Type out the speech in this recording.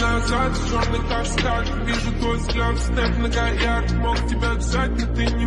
Назад, черный каскад Вижу твой взгляд, снэп многоярд Мог тебя взять, но ты не